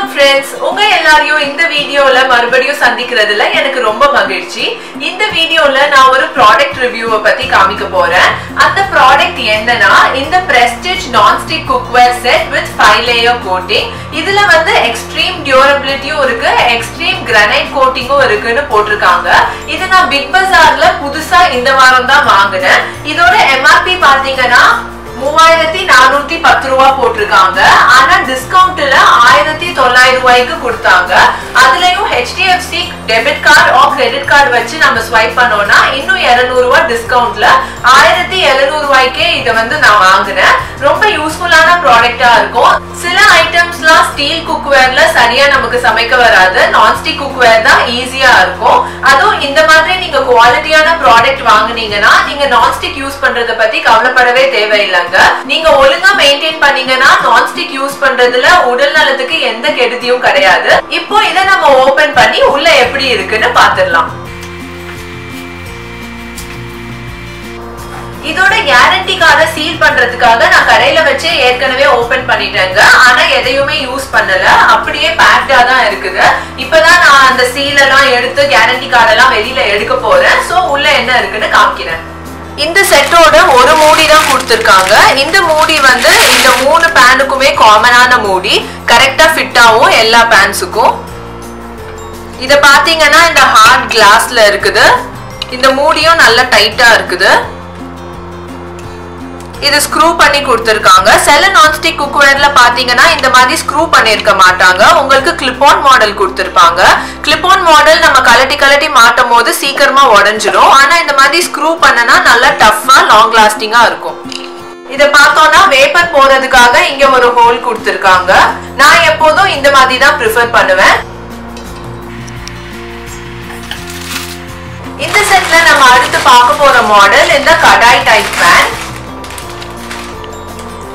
வணக்கம் ஃப்ரெண்ட்ஸ் உங்க எல்லாரையும் இந்த வீடியோல மறுபடியும் சந்திக்கிறதுல எனக்கு ரொம்ப மகிழ்ச்சி. இந்த வீடியோல நான் ஒரு ப்ராடக்ட் ரிவ்யூவை பத்தி காமிக்க போறேன். அந்த ப்ராடக்ட் என்னன்னா இந்த Prestige nonstick cookware set with five layer coating இதுல வந்து எக்ஸ்ட்ரீம் டியூரபிலிட்டியும் இருக்கு எக்ஸ்ட்ரீம் கிரானைட் கோட்டிங்கும் இருக்குன்னு போட்டிருக்காங்க. இது நான் பிக் பஜார்ல புதுசா இந்த வாரம் தான் வாங்கினேன். இதோட எம்ஆர்பி பாத்தீங்கன்னா மூவாயிரத்தி நானூத்தி பத்து ரூபா போட்டிருக்காங்க. ஆனா டிஸ்கவுண்ட்ல ஆயிரத்தி தொள்ளாயிரம் ரூபாய்க்கு கொடுத்தாங்க. அதுலயும் HDFC debit card or credit card வச்சு நம்ம ஸ்வைப் பண்ணோம்னா இன்னும் இருநூறு ரூபாய் டிஸ்கவுண்ட்ல ஆயிரத்தி எழுநூறு ரூபாய்க்கே இதை வந்து நான் வாங்கினேன் ரொம்ப யூஸ்ஃபுல்லான ப்ராடக்டா இருக்கும். சில ஐட்டம்ஸ்லாம் ஸ்டீல் குக்வேர்ல சரியா நமக்கு சமைக்க வராது. நான்ஸ்டிக் குக்வேர் தான் ஈஸியா இருக்கும். அதுவும் இந்த மாதிரி நீங்க குவாலிட்டியான ப்ராடக்ட் வாங்குனீங்கன்னா நீங்க நான்ஸ்டிக் யூஸ் பண்றதை பத்தி கவலைப்படவே தேவையில்லைங்க. நீங்க ஒழுங்கா மெயின்டைன் பண்ணீங்கன்னா நான்ஸ்டிக் யூஸ் பண்றதுல உடல் நலத்துக்கு எந்த கெடுதியும் கிடையாது. இப்போ இதை நம்ம ஓபன் பண்ணி உள்ள எப்படி இருக்குன்னு பாத்துடலாம் இதோட கேரண்டி கார்டை சீல் பண்றதுக்காக நான் கடையில வச்சு ஏற்கனவே ஓபன் பண்ணிட்டேங்க. ஆனா எதையுமே யூஸ் பண்ணல. அப்படியே பேக்டா தான் இருக்குது. இப்பதான் நான் அந்த சீல் எல்லாம் எடுத்து கேரண்டி கார்டெல்லாம் வெளியில எடுக்க போறேன். சோ உள்ள என்ன இருக்குன்னு காமிக்கிறேன். இந்த செட்டோட ஒரு மூடி தான் கொடுத்துருக்காங்க. இந்த மூடி வந்து இந்த மூணு பேனுக்குமே காமனான மூடி. கரெக்டா ஃபிட் ஆகும் எல்லா பேன்ஸுக்கும். இத பாத்தீங்கன்னா இந்த ஹார்ட் கிளாஸ்ல இருக்குது. இந்த மூடியும் நல்ல டைட்டா இருக்குது. இது ஸ்க்ரூ பண்ணி கொடுத்துருக்காங்க. செல நான்ஸ்டிக் குக்வேர்ல பாத்தீங்கன்னா இந்த மாதிரி ஸ்க்ரூ பண்ணிருக்க மாட்டாங்க. உங்களுக்கு கிளிப்பான் ஆன் மாடல் கொடுத்துருப்பாங்க. கிளிப்பான் ஆன் மாடல் நம்ம கலட்டி கலட்டி மாட்டும் போது சீக்கிரமா உடஞ்சிடும். ஆனா இந்த மாதிரி ஸ்க்ரூ பண்ணனா நல்லா டஃபா லாங் லாஸ்டிங்கா இருக்கும். இத பார்த்தோம்னா வேப்பர் போறதுக்காக இங்க ஒரு ஹோல் கொடுத்துருக்காங்க. நான் எப்போதும் இந்த மாதிரி தான் ப்ரிஃபர் பண்ணுவேன். இந்த செட்ல நம்ம அடுத்து பார்க்க போற மாடல் இந்த கடாய் டைப் பேன்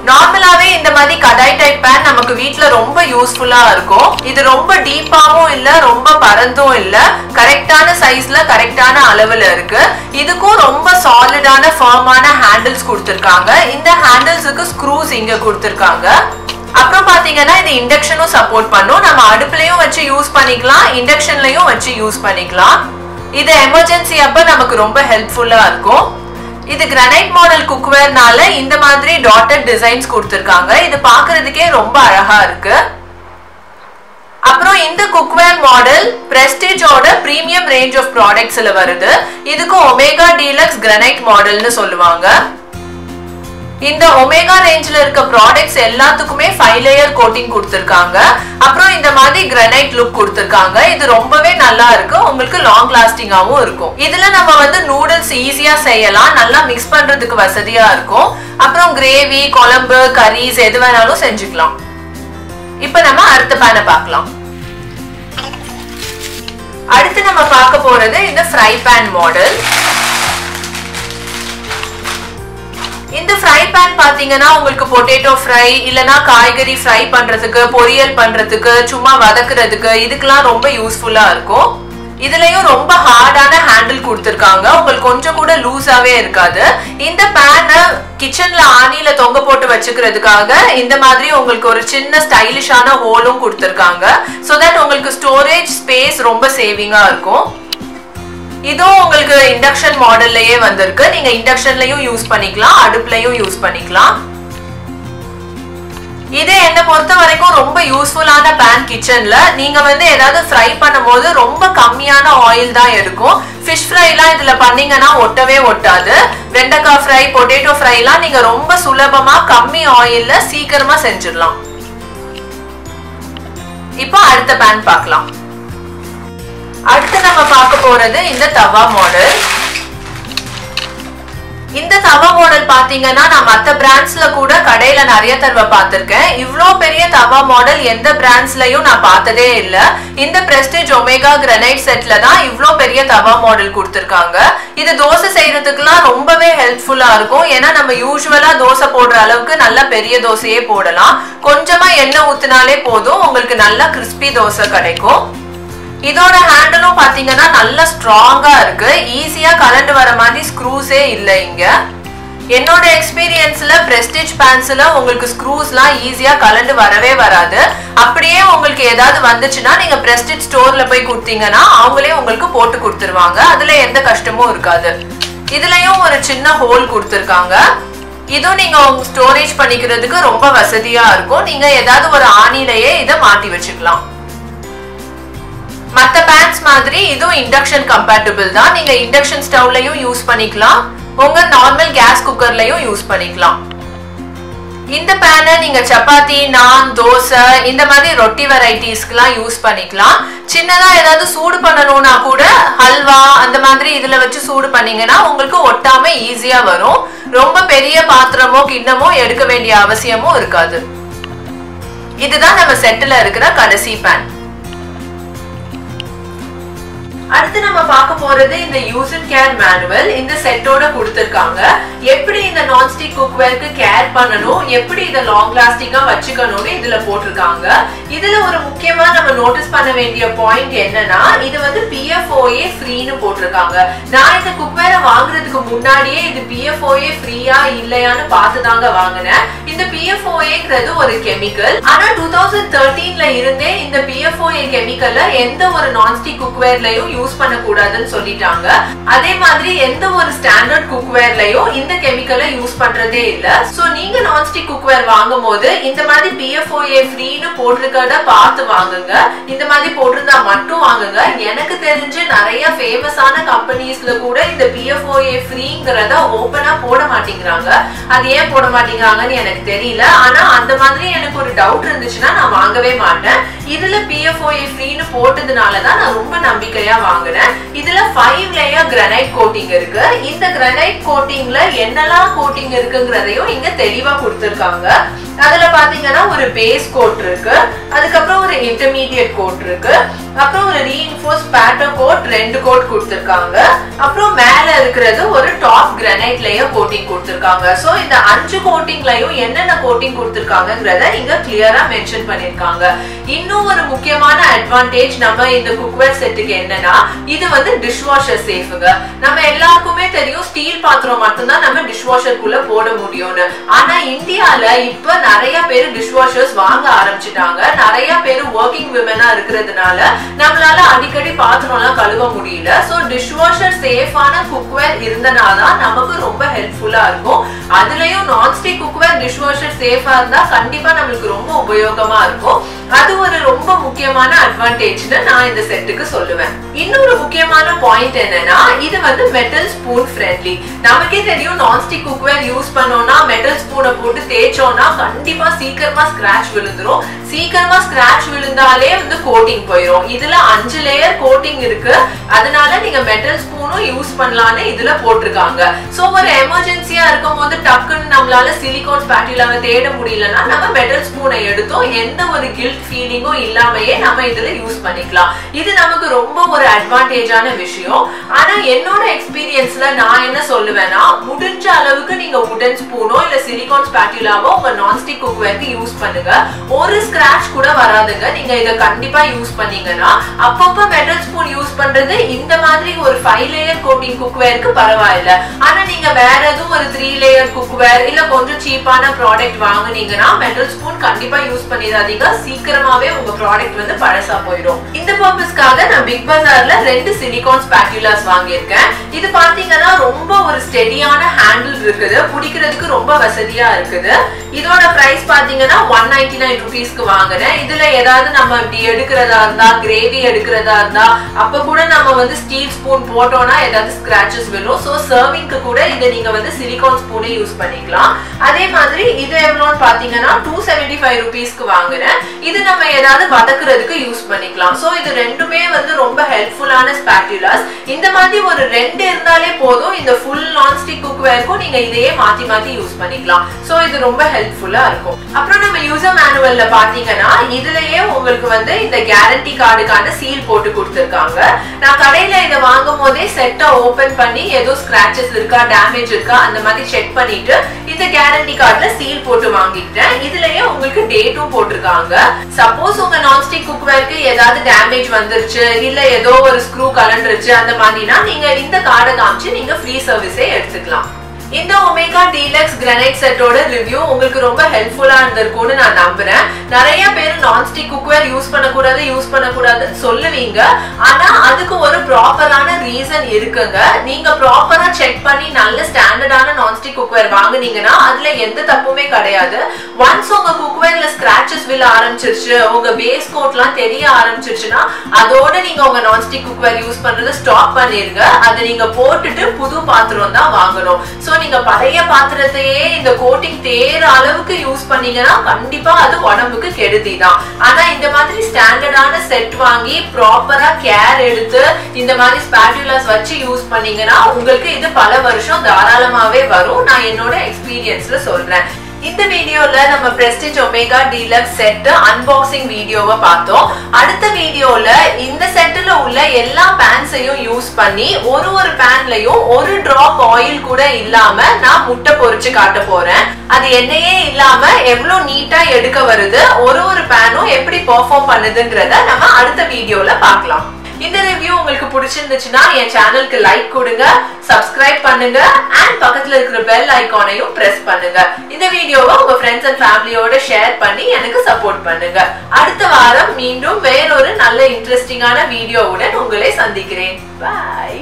நார்மலாவே இந்த மாதிரி கடாய் டைப் பேன் நமக்கு வீட்டுல ரொம்ப யூஸ்ஃபுல்லா இருக்கும். இது ரொம்ப டீப்பாவும் இல்ல ரொம்ப பரந்தும் இல்ல. கரெக்டான சைஸ்ல கரெக்டான அளவுல இருக்கு. இதுக்கும் ரொம்ப சாலிடான ஃபார்மான ஹேண்டில்ஸ் கொடுத்துருக்காங்க. இந்த ஹேண்டில்ஸுக்கு ஸ்க்ரூஸ் இங்க கொடுத்துருக்காங்க. அப்புறம் பாத்தீங்கன்னா இது இண்டக்ஷனும் சப்போர்ட் பண்ணும். நம்ம அடுப்புலயும் வச்சு யூஸ் பண்ணிக்கலாம் இண்டக்ஷன்லயும் வச்சு யூஸ் பண்ணிக்கலாம். இது எமர்ஜென்சி அப்ப நமக்கு ரொம்ப ஹெல்ப்ஃபுல்லா இருக்கும். இது கிரானைட் மாடல் குக்வேர்னால இந்த மாதிரி டாட்டட் டிசைன்ஸ் கொடுத்துருக்காங்க. இது பார்க்கறதுக்கே ரொம்ப அழகா இருக்கு. அப்புறம் இந்த குக்வேர் மாடல் பிரஸ்டீஜோட பிரீமியம் ரேஞ்ச் ஆஃப் ப்ராடக்ட்ஸ்ல வருது. இதுக்கு ஒமேகா டீலக்ஸ் கிரானைட் மாடல்னு சொல்லுவாங்க. இந்த ஒமேகா ரேஞ்சில் இருக்க ப்ராடக்ட்ஸ் எல்லாத்துக்குமே ஃபைவ் லேயர் கோட்டிங் கொடுத்துருக்காங்க. அப்புறம் இந்த மாதிரி கிரனைட் லுக் கொடுத்துருக்காங்க. இது ரொம்பவே நல்லா இருக்கு. உங்களுக்கு லாங் லாஸ்டிங்காகவும் இருக்கும். இதுல நம்ம வந்து நூடுல்ஸ் ஈஸியா செய்யலாம். நல்லா மிக்ஸ் பண்றதுக்கு வசதியா இருக்கும். அப்புறம் கிரேவி குழம்பு கரீஸ் எது வேணாலும் செஞ்சுக்கலாம். இப்ப நம்ம அடுத்த பேனை பார்க்கலாம். அடுத்து நம்ம பார்க்க போறது இந்த ஃப்ரை பேன் மாடல் இந்த ஃப்ரை பேன் பாத்தீங்கன்னா உங்களுக்கு பொட்டேட்டோ ஃப்ரை இல்லனா காய்கறி ஃப்ரை பண்றதுக்கு பொரியல் பண்றதுக்கு சும்மா வதக்குறதுக்கு இதுக்கெல்லாம் ரொம்ப யூஸ்ஃபுல்லா இருக்கும். இதுலயும் ரொம்ப ஹார்டான ஹேண்டில் கொடுத்துருக்காங்க. உங்களுக்கு கொஞ்சம் கூட லூஸாவே இருக்காது. இந்த பேனை கிச்சன்ல ஆணியில தொங்க போட்டு வச்சுக்கிறதுக்காக இந்த மாதிரி உங்களுக்கு ஒரு சின்ன ஸ்டைலிஷான ஹோலும் கொடுத்துருக்காங்க. ஸோ தட் உங்களுக்கு ஸ்டோரேஜ் ஸ்பேஸ் ரொம்ப சேவிங்கா இருக்கும். இதுவும் உங்களுக்கு இண்டக்ஷன் மாடல்லையே வந்திருக்கு. நீங்க இண்டக்ஷன்லயும் யூஸ் பண்ணிக்கலாம் அடுப்புலயும் யூஸ் பண்ணிக்கலாம். இது என்ன பொறுத்த வரைக்கும் ரொம்ப யூஸ்ஃபுல்லான பேன் கிச்சன்ல நீங்க வந்து ஏதாவது ஃப்ரை பண்ணும்போது ரொம்ப கம்மியான ஆயில் தான் எடுக்கும். ஃபிஷ் ஃப்ரைலாம் இதுல பண்ணீங்கன்னா ஒட்டவே ஒட்டாது. வெண்டைக்காய் ஃப்ரை பொட்டேட்டோ ஃப்ரைலாம் நீங்க ரொம்ப சுலபமா கம்மி ஆயில்ல சீக்கிரமா செஞ்சிடலாம். இப்போ அடுத்த பேன் பார்க்கலாம். நம்ம பார்க்க போறது இந்த தவா மாடல் இந்த தவா மாடல் பாத்தீங்கன்னா நான் மத்த பிராண்ட்ஸ்ல கூட கடையில நிறைய தடவை பார்த்திருக்கேன். இவ்வளோ பெரிய தவா மாடல் எந்த பிராண்ட்ஸ்லயும் நான் பார்த்ததே இல்ல. இந்த பிரஸ்டேஜ் ஒமேகா கிரனைட் செட்ல தான் இவ்வளோ பெரிய தவா மாடல் கொடுத்துருக்காங்க. இது தோசை செய்யறதுக்குலாம் ரொம்பவே ஹெல்ப்ஃபுல்லா இருக்கும். ஏன்னா நம்ம யூஸ்வலா தோசை போடுற அளவுக்கு நல்ல பெரிய தோசையே போடலாம். கொஞ்சமா எண்ணெய் ஊத்தினாலே போதும். உங்களுக்கு நல்லா கிறிஸ்பி தோசை கிடைக்கும். இதோட ஹேண்டிலும் பார்த்தீங்கன்னா நல்ல ஸ்ட்ராங்காக இருக்கு. ஈஸியாக கலண்டு வர மாதிரி ஸ்க்ரூஸே இல்லை இங்கே. என்னோட எக்ஸ்பீரியன்ஸில் ப்ரெஸ்டீஜ் பேன்ஸில் உங்களுக்கு ஸ்க்ரூஸ்லாம் ஈஸியாக கலண்டு வரவே வராது. அப்படியே உங்களுக்கு ஏதாவது வந்துச்சுன்னா நீங்கள் ப்ரெஸ்டீஜ் ஸ்டோரில் போய் கொடுத்தீங்கன்னா அவங்களே உங்களுக்கு போட்டு கொடுத்துருவாங்க. அதில் எந்த கஷ்டமும் இருக்காது. இதுலயும் ஒரு சின்ன ஹோல் கொடுத்துருக்காங்க. இதுவும் நீங்க ஸ்டோரேஜ் பண்ணிக்கிறதுக்கு ரொம்ப வசதியா இருக்கும். நீங்க ஏதாவது ஒரு ஆணிலேயே இதை மாட்டி வச்சுக்கலாம். மற்ற பேன்ஸ் மாதிரி இதுவும் இண்டக்ஷன் கம்பேட்டபிள் தான். நீங்க இண்டக்ஷன் ஸ்டவ்லயும் யூஸ் பண்ணிக்கலாம். உங்க நார்மல் கேஸ் குக்கர்லயும் யூஸ் பண்ணிக்கலாம். இந்த பேனை நீங்க சப்பாத்தி நான் தோசை இந்த மாதிரி ரொட்டி வெரைட்டிஸ்க்குலாம் யூஸ் பண்ணிக்கலாம். சின்னதா ஏதாவது சூடு பண்ணணும்னா கூட ஹல்வா அந்த மாதிரி இதுல வச்சு சூடு பண்ணீங்கன்னா உங்களுக்கு ஒட்டாம ஈஸியா வரும். ரொம்ப பெரிய பாத்திரமோ கிண்ணமோ எடுக்க வேண்டிய அவசியமும் இருக்காது. இதுதான் நம்ம செட்டில் இருக்கிற கடைசி பேன் அடுத்து நம்ம பார்க்க போறது இந்த யூஸ் அண்ட் கேர் மேனுவல் இந்த செட்டோட கொடுத்துருக்காங்க. எப்படி இந்த நான்ஸ்டிக் குக்வேருக்கு கேர் பண்ணணும்? எப்படி இதை லாங் லாஸ்டிங்கா வச்சுக்கணும்னு இதுல போட்டிருக்காங்க. இதுல ஒரு முக்கியமா நம்ம நோட்டீஸ் பண்ண வேண்டிய பாயிண்ட் என்னன்னா இது வந்து பிஎஃப்ஓஏ ஃப்ரீன்னு போட்டிருக்காங்க. நான் இந்த குக்வேரை வாங்குறதுக்கு முன்னாடியே இது பிஎஃப்ஓஏ ஃப்ரீயா இல்லையான்னு பார்த்து தாங்க வாங்கினேன். இந்த பிஎஃப்ஓஏங்கிறது ஒரு கெமிக்கல் ஆனா டூ தௌசண்ட் தேர்ட்டீன்ல இருந்தே இந்த பிஎஃப்ஓஏ கெமிக்கல்ல எந்த ஒரு நான்ஸ்டிக் குக்வேர்லயும் யூஸ் பண்ணக்கூடாதுன்னு சொல்லிட்டாங்க. அதே மாதிரி எந்த ஒரு ஸ்டாண்டர்ட் குக்வேர்லயும் இந்த கெமிக்கலை யூஸ் பண்றதே இல்ல. சோ நீங்க நான்ஸ்டிக் குக்வேர் வாங்கும் போது இந்த மாதிரி பிஎஃப்ஓஏ ஃப்ரீன்னு போட்டிருக்கிறத பார்த்து வாங்குங்க. இந்த மாதிரி போட்டிருந்தா மட்டும் வாங்குங்க. எனக்கு தெரிஞ்சு நிறைய ஃபேமஸான கம்பெனிஸ்ல கூட இந்த பிஎஃப்ஓஏ ஃப்ரீங்கிறத ஓப்பனா போட மாட்டேங்கிறாங்க. அது ஏன் போட மாட்டேங்கிறாங்கன்னு எனக்கு தெரியல. ஆனா அந்த மாதிரி எனக்கு ஒரு டவுட் இருந்துச்சுன்னா நான் வாங்கவே மாட்டேன். இதுல பிஎஃப்ஓஏ ஃப்ரீன்னு போட்டதுனால தான் நான் ரொம்ப நம்பிக்கையா வாங்கினேன். இதுல ஃபைவ் லேயர் கிரனைட் கோட்டிங் இருக்கு. இந்த கிரனைட் கோட்டிங்ல என்னெல்லாம் கோட்டிங் இருக்குங்கிறதையும் இங்க தெளிவா கொடுத்துருக்காங்க. அதுல பாத்தீங்கன்னா ஒரு பேஸ் கோட் இருக்கு. அதுக்கப்புறம் ஒரு இன்டர்மீடியட் கோட் இருக்கு. அப்புறம் ஒரு ரீஇன்ஃபோர்ஸ் பேட்டர் கோட் ரெண்டு கோட் கொடுத்துருக்காங்க. அப்புறம் மேல இருக்கிறது ஒரு டாப் கிரனைட் லேயர் கோட்டிங் கொடுத்துருக்காங்க. சோ இந்த அஞ்சு கோட்டிங்லயும் என்னென்ன கோட்டிங் கொடுத்துருக்காங்கிறத இங்க கிளியரா மென்ஷன் பண்ணிருக்காங்க இன்னும் ஒரு முக்கியமான அட்வான்டேஜ் நம்ம இந்த குக்வேர் செட்டுக்கு என்னன்னா இது வந்து டிஷ் வாஷர் சேஃபுங்க நம்ம எல்லாருக்குமே தெரியும் ஸ்டீல் பாத்திரம் மட்டும்தான் நம்ம டிஷ் வாஷருக்குள்ள போட முடியும்னு. ஆனா இந்தியால இப்ப நிறைய பேர் டிஷ்வாஷர்ஸ் வாங்க ஆரம்பிச்சிட்டாங்க. நிறைய பேர் ஒர்க்கிங் விமனா இருக்கிறதுனால நம்மளால அடிக்கடி பாத்திரம்லாம் கழுவ முடியல. சோ டிஷ்வாஷர் சேஃபான குக்வேர் இருந்தனாதான் நமக்கு ரொம்ப ஹெல்ப்ஃபுல்லா இருக்கும். அதுலயும் நான்ஸ்டிக் குக்வேர் டிஷ்வாஷர் சேஃபா இருந்தா கண்டிப்பா நம்மளுக்கு ரொம்ப உபயோகமா இருக்கும். அது ஒரு ரொம்ப முக்கியமான அட்வான்டேஜ்னு நான் இந்த செட்டுக்கு சொல்லுவேன். இன்னொரு முக்கியமான பாயிண்ட் என்னன்னா இது வந்து மெட்டல் ஸ்பூன் ஃப்ரெண்ட்லி நமக்கே தெரியும் நான்ஸ்டிக் குக்வேர் யூஸ் பண்ணோம்னா மெட்டல் ஸ்பூனை போட்டு தேய்ச்சோம்னா கண்டிப்பா சீக்கிரமா ஸ்கிராச் விழுந்துரும். சீக்கிரமா ஸ்கிராச் விழுந்தாலே வந்து கோட்டிங் போயிடும் இதுல அஞ்சு லேயர் கோட்டிங் இருக்கு. அதனால நீங்க மெட்டல் ஸ்பூனும் யூஸ் பண்ணலாம்னு இதுல போட்டிருக்காங்க. சோ ஒரு எமர்ஜென்சியா இருக்கும் போது டக்குன்னு நம்மளால சிலிகான் ஸ்பேட்டிலாவை தேட முடியலன்னா நம்ம மெட்டல் ஸ்பூனை எடுத்தோம் எந்த ஒரு கில்ட் ஃபீலிங்கும் இல்லாமையே நம்ம இதுல யூஸ் பண்ணிக்கலாம். இது நமக்கு ரொம்ப ஒரு அட்வான்டேஜான விஷயம். ஆனா என்னோட எக்ஸ்பீரியன்ஸ்ல நான் என்ன சொல்லுவேன்னா முடிஞ்ச அளவுக்கு நீங்க உடன் ஸ்பூனோ இல்ல சிலிகான் ஸ்பேட்டிலாவோ உங்க நான்ஸ்டிக் குக்வேருக்கு யூஸ் பண்ணுங்க. ஒரு ஸ்கிராச் கூட வராதுங்க. நீங்க இதை கண்டிப்பா யூஸ் பண்ணீங்கன்னா அப்பப்ப மெட்டல் ஸ்பூன் யூஸ் பண்றது இந்த மாதிரி ஒரு ஃபைவ் லேயர் கோட்டிங் குக்வேருக்கு பரவாயில்ல. ஆனா நீங்க வேற எதுவும் ஒரு த்ரீ லேயர் குக்வேர் இல்ல கொஞ்சம் சீப்பான ப்ராடக்ட் வாங்குனீங்கன்னா மெட்டல் ஸ்பூன் கண்டிப்பா யூஸ் பண்ணிடாதீங்க. சீக்கிரமாவே உங்க ப்ராடக்ட் வந்து பழசா போயிடும். இந்த பர்பஸ்க்காக நான் பிக் பஜார்ல ரெண்டு சிலிகான் ஸ்பாட்யூலாஸ் வாங்கியிருக்கேன். இது பாத்தீங்கன்னா ரொம்ப ஒரு ஸ்டெடியான ஹேண்டில் இருக்குது. பிடிக்கிறதுக்கு ரொம்ப வசதியா இருக்குது. இதோட பிரைஸ் பாத்தீங்கன்னா ஒன் நைன்டி நைன் ருபீஸ்க்கு வாங்கினேன் இதுல ஏதாவது நம்ம இப்படி எடுக்கிறதா இருந்தா கிரேவி எடுக்கிறதா இருந்தா அப்ப கூட நம்ம வந்து ஸ்டீல் ஸ்பூன் போட்டோம்னா ஏதாவது ஸ்கிராச்சஸ் விழும். ஸோ சர்விங்க்கு கூட இதை நீங்க வந்து சிலிகான் ஸ்பூனே யூஸ் பண்ணிக்கலாம். அதே மாதிரி இது எவ்வளோன்னு பாத்தீங்கன்னா டூ செவன்டி ஃபைவ் ருபீஸ்க்கு வாங்குறேன். இது நம்ம ஏதாவது வதக்குறதுக்கு யூஸ் பண்ணிக்கலாம். ஸோ இது ரெண்டுமே வந்து ரொம்ப ஹெல்ப்ஃபுல்லான ஸ்பேட்டிலாஸ் இந்த மாதிரி ஒரு ரெண்டு இருந்தாலே போதும். இந்த ஃபுல் நான்ஸ்டிக் குக்வேருக்கும் நீங்க இதையே மாத்தி மாத்தி யூஸ் பண்ணிக்கலாம். ஸோ இது ரொம்ப ஹெல்ப்ஃபுல்லா இருக்கும். அப்புறம் நம்ம யூசர் மேனுவல்ல பாத்தீங்கன்னா இதுலயே உங்களுக்கு வந்து இந்த கேரண்டி கார்டுக்கான சீல் போட்டு கொடுத்துருக்காங்க. நான் கடையில இதை வாங்கும் போதே செட்டை ஓபன் பண்ணி ஏதோ ஸ்கிராச்சஸ் இருக்கா டேமேஜ் இருக்கா அந்த மாதிரி செக் பண்ணிட்டு இந்த கேரண்டி கார்டுல சீல் போட்டு வாங்கிட்டேன் இதுலயே உங்களுக்கு டேட்டும் போட்டிருக்காங்க. சப்போஸ் உங்க நான்ஸ்டிக் குக்வேருக்கு ஏதாவது டேமேஜ் வந்துருச்சு இல்ல ஏதோ ஒரு ஸ்க்ரூ கலண்டுருச்சு அந்த மாதிரினா நீங்க இந்த கார்டை காமிச்சு நீங்க ஃப்ரீ சர்வீஸே எடுத்துக்கலாம். இந்த ஒமேகா டீலக்ஸ் கிரானைட் செட்டோட ரிவ்யூ உங்களுக்கு ரொம்ப ஹெல்ப்ஃபுல்லா இருந்திருக்கும்னு நான் நம்புறேன். நிறைய பேர் நான்ஸ்டிக் குக்வேர் யூஸ் பண்ணக்கூடாது யூஸ் பண்ணக்கூடாதுன்னு சொல்லுவீங்க. ஆனா அதுக்கு ஒரு ப்ராப்பரான ரீசன் இருக்குங்க. நீங்க ப்ராப்பரா செக் பண்ணி நல்ல ஸ்டாண்டர்டான நான்ஸ்டிக் குக்வேர் வாங்குனீங்கன்னா அதுல எந்த தப்புமே கிடையாது. ஒன்ஸ் உங்க குக்வேர்ல ஸ்கிராச்சஸ் விழ ஆரம்பிச்சிருச்சு உங்க பேஸ் கோட்லாம் தெரிய ஆரம்பிச்சிருச்சுன்னா அதோட நீங்க உங்க நான்ஸ்டிக் குக்வேர் யூஸ் பண்றதை ஸ்டாப் பண்ணிருங்க. அதை நீங்க போட்டுட்டு புது பாத்திரம் தான் வாங்கணும். சோ நீங்க பழைய பாத்திரத்தையே இந்த கோட்டிங் தேற அளவுக்கு யூஸ் பண்ணீங்கன்னா கண்டிப்பா அது உடம்புக்கு கெடுதி தான் ஆனா இந்த மாதிரி ஸ்டாண்டர்டான செட் வாங்கி ப்ராப்பரா கேர் எடுத்து இந்த மாதிரி ஸ்பாட்டுலாஸ் வச்சு யூஸ் பண்ணீங்கன்னா உங்களுக்கு இது பல வருஷம் தாராளமாவே வரும். நான் என்னோட எக்ஸ்பீரியன்ஸ்ல சொல்றேன். இந்த வீடியோல நம்ம Prestige Omega deluxe set unboxing வீடியோவை பார்த்தோம். அடுத்த வீடியோல இந்த செட்டில் உள்ள எல்லா பேன்ஸையும் யூஸ் பண்ணி ஒரு ஒரு பேன்லயும் ஒரு டிராப் ஆயில் கூட இல்லாம நான் முட்டை பொறிச்சு காட்ட போறேன். அது எண்ணெயே இல்லாம எவ்வளவு நீட்டா எடுக்க வருது ஒரு ஒரு பேனும் எப்படி பெர்ஃபார்ம் பண்ணுதுன்றத நம்ம அடுத்த வீடியோல பார்க்கலாம். இந்த ரிவ்யூ உங்களுக்கு பிடிச்சிருந்துச்சுன்னா என் சேனலுக்கு லைக் கொடுங்க சப்ஸ்கிரைப் பண்ணுங்க அண்ட் பக்கத்துல இருக்கிற பெல் ஐக்கானையும் பிரஸ் பண்ணுங்க. இந்த வீடியோவை உங்க ஃப்ரெண்ட்ஸ் அண்ட் ஃபேமிலியோட ஷேர் பண்ணி எனக்கு சப்போர்ட் பண்ணுங்க. அடுத்த வாரம் மீண்டும் வேறொரு நல்ல இன்ட்ரெஸ்டிங்கான வீடியோவுடன் உங்களை சந்திக்கிறேன். பாய்